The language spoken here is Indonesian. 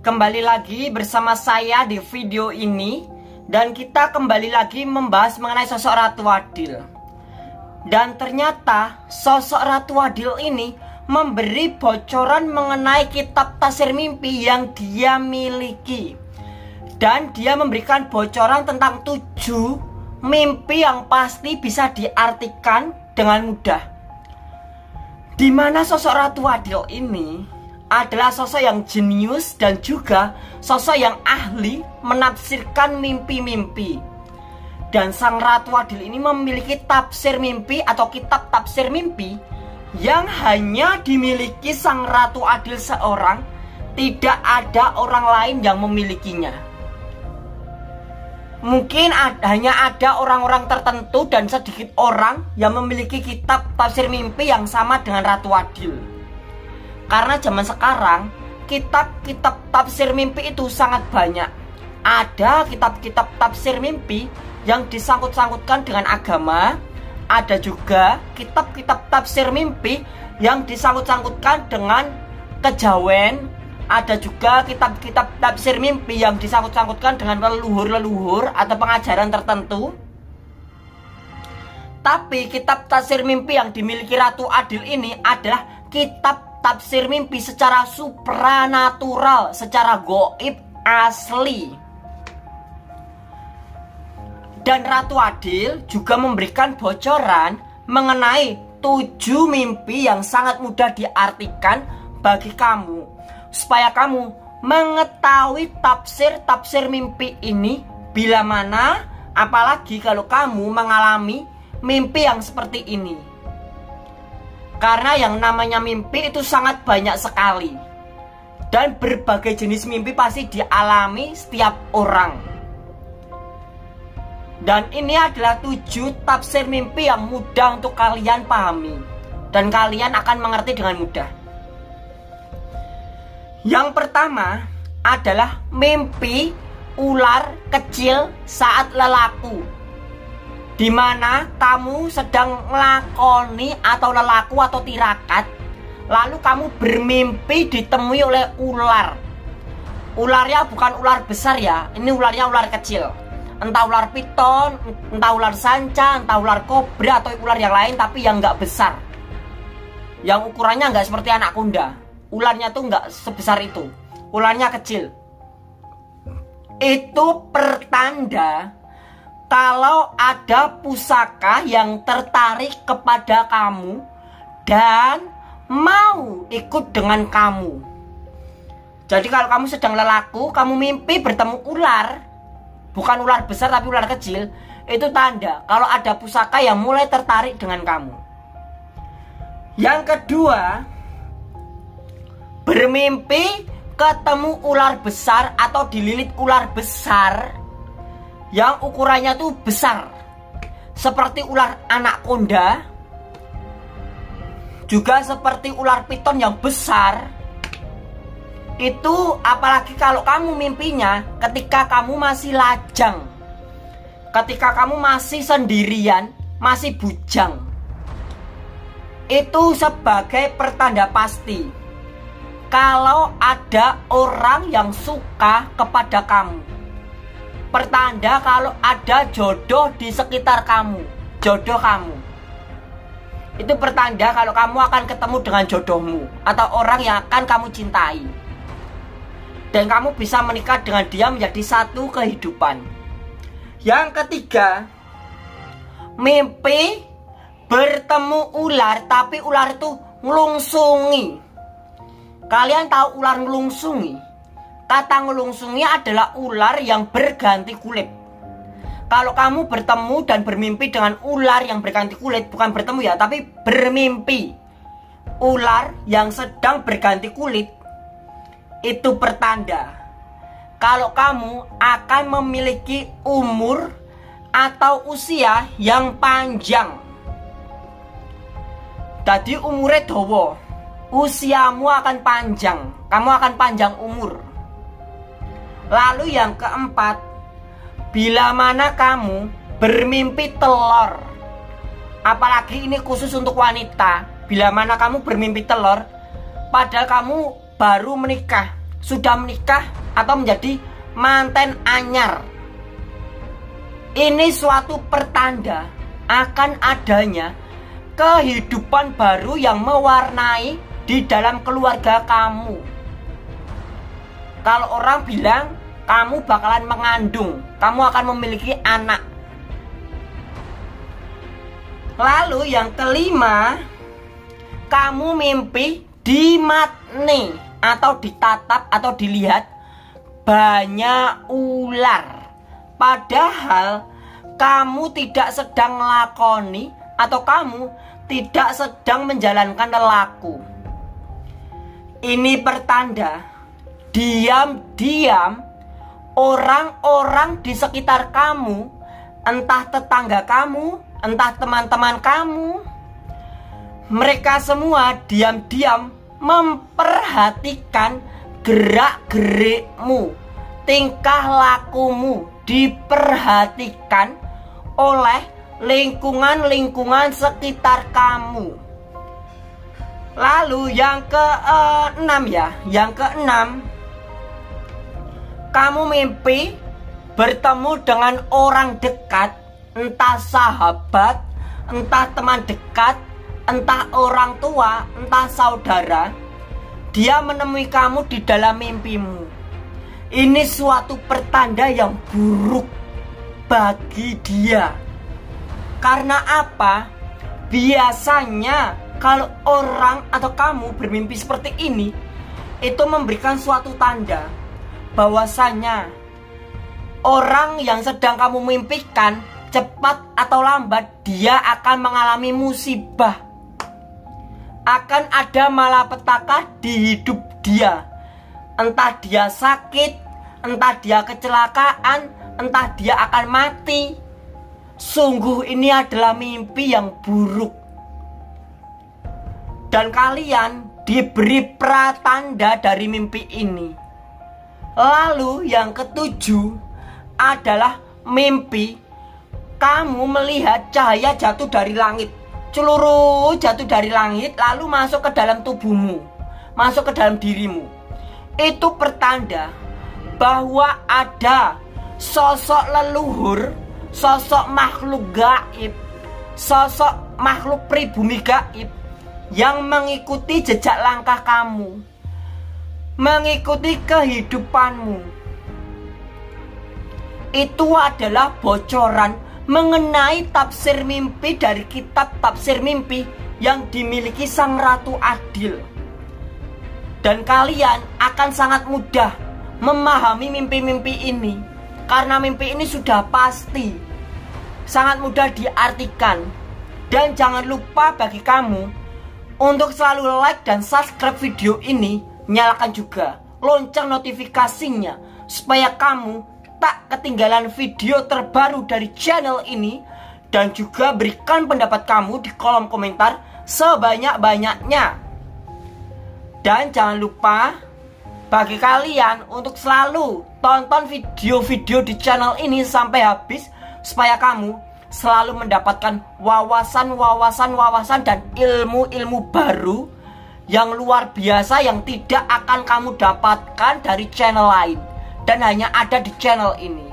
Kembali lagi bersama saya di video ini. Dan kita kembali lagi membahas mengenai sosok Ratu Adil. Dan ternyata sosok Ratu Adil ini Memberi bocoran mengenai kitab tasir mimpi yang dia miliki. Dan dia memberikan bocoran tentang tujuh mimpi yang pasti bisa diartikan dengan mudah. Di mana sosok Ratu Adil ini adalah sosok yang jenius dan juga sosok yang ahli menafsirkan mimpi-mimpi. Dan Sang Ratu Adil ini memiliki tafsir mimpi atau kitab tafsir mimpi yang hanya dimiliki Sang Ratu Adil seorang, tidak ada orang lain yang memilikinya. Mungkin ada, hanya ada orang-orang tertentu dan sedikit orang yang memiliki kitab tafsir mimpi yang sama dengan Ratu Adil. Karena zaman sekarang kitab-kitab tafsir mimpi itu sangat banyak. Ada kitab-kitab tafsir mimpi yang disangkut-sangkutkan dengan agama. Ada juga kitab-kitab tafsir mimpi yang disangkut-sangkutkan dengan kejawen. Ada juga kitab-kitab tafsir mimpi yang disangkut-sangkutkan dengan leluhur-leluhur atau pengajaran tertentu. Tapi kitab tafsir mimpi yang dimiliki Ratu Adil ini adalah kitab tafsir mimpi secara supranatural, secara goib asli. Dan Ratu Adil juga memberikan bocoran mengenai tujuh mimpi yang sangat mudah diartikan bagi kamu. Supaya kamu mengetahui tafsir-tafsir mimpi ini bila mana apalagi kalau kamu mengalami mimpi yang seperti ini. Karena yang namanya mimpi itu sangat banyak sekali. Dan berbagai jenis mimpi pasti dialami setiap orang. Dan ini adalah tujuh tafsir mimpi yang mudah untuk kalian pahami. Dan kalian akan mengerti dengan mudah. Yang pertama adalah mimpi ular kecil saat lelaku di mana kamu sedang melakoni atau lelaku atau tirakat lalu kamu bermimpi ditemui oleh ular. Ularnya bukan ular besar ya ini ularnya ular kecil. Entah ular piton entah ular sanca entah ular kobra atau ular yang lain tapi yang nggak besar. Yang ukurannya nggak seperti anak kuda ularnya tuh nggak sebesar itu. Ularnya kecil. Itu pertanda kalau ada pusaka yang tertarik kepada kamu dan mau ikut dengan kamu. Jadi kalau kamu sedang lelaku, kamu mimpi bertemu ular, bukan ular besar tapi ular kecil, itu tanda kalau ada pusaka yang mulai tertarik dengan kamu. Yang kedua, bermimpi ketemu ular besar atau dililit ular besar yang ukurannya tuh besar. Seperti ular anak konda. Juga seperti ular piton yang besar. Itu apalagi kalau kamu mimpinya ketika kamu masih lajang. Ketika kamu masih sendirian masih bujang. Itu sebagai pertanda pasti. Kalau ada orang yang suka kepada kamu pertanda kalau ada jodoh di sekitar kamu. Jodoh kamu. Itu pertanda kalau kamu akan ketemu dengan jodohmu atau orang yang akan kamu cintai. Dan kamu bisa menikah dengan dia menjadi satu kehidupan. Yang ketiga mimpi bertemu ular tapi ular itu ngelungsungi. Kalian tahu ular ngelungsungi Kata ngelungsungi adalah ular yang berganti kulit. Kalau kamu bertemu dan bermimpi dengan ular yang berganti kulit, bukan bertemu ya, tapi bermimpi. Ular yang sedang berganti kulit itu pertanda kalau kamu akan memiliki umur atau usia yang panjang. Tadi umurnya dowo, usiamu akan panjang, kamu akan panjang umur. Lalu yang keempat, bila mana kamu bermimpi telur, apalagi ini khusus untuk wanita, bila mana kamu bermimpi telur, padahal kamu baru menikah, sudah menikah atau menjadi manten anyar. Ini suatu pertanda akan adanya kehidupan baru yang mewarnai di dalam keluarga kamu. Kalau orang bilang kamu bakalan mengandung, kamu akan memiliki anak. Lalu yang kelima, kamu mimpi di matne atau ditatap atau dilihat banyak ular. Padahal kamu tidak sedang melakoni atau kamu tidak sedang menjalankan lelaku. Ini pertanda diam-diam orang-orang di sekitar kamu, entah tetangga kamu, entah teman-teman kamu, mereka semua diam-diam memperhatikan gerak-gerikmu, tingkah lakumu diperhatikan oleh lingkungan-lingkungan sekitar kamu. Lalu yang keenam ya, yang keenam kamu mimpi bertemu dengan orang dekat, entah sahabat, entah teman dekat, entah orang tua, entah saudara. Dia menemui kamu di dalam mimpimu. Ini suatu pertanda yang buruk bagi dia. Karena apa? Biasanya kalau orang atau kamu bermimpi seperti ini, itu memberikan suatu tanda bahwasanya orang yang sedang kamu mimpikan cepat atau lambat dia akan mengalami musibah. Akan ada malapetaka di hidup dia. Entah dia sakit, entah dia kecelakaan, entah dia akan mati. Sungguh ini adalah mimpi yang buruk. Dan kalian diberi pratanda dari mimpi ini. Lalu yang ketujuh adalah mimpi kamu melihat cahaya jatuh dari langit. Celuru jatuh dari langit lalu masuk ke dalam tubuhmu, masuk ke dalam dirimu. Itu pertanda bahwa ada sosok leluhur, sosok makhluk gaib, sosok makhluk pribumi gaib yang mengikuti jejak langkah kamu, mengikuti kehidupanmu. Itu adalah bocoran mengenai tafsir mimpi dari kitab tafsir mimpi yang dimiliki Sang Ratu Adil. Dan kalian akan sangat mudah memahami mimpi-mimpi ini karena mimpi ini sudah pasti sangat mudah diartikan. Dan jangan lupa bagi kamu untuk selalu like dan subscribe video ini, nyalakan juga lonceng notifikasinya supaya kamu tak ketinggalan video terbaru dari channel ini dan juga berikan pendapat kamu di kolom komentar sebanyak-banyaknya. Dan jangan lupa bagi kalian untuk selalu tonton video-video di channel ini sampai habis supaya kamu selalu mendapatkan wawasan-wawasan-wawasan dan ilmu-ilmu baru yang luar biasa yang tidak akan kamu dapatkan dari channel lain dan hanya ada di channel ini.